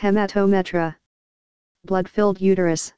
Hematometra. Blood-filled uterus.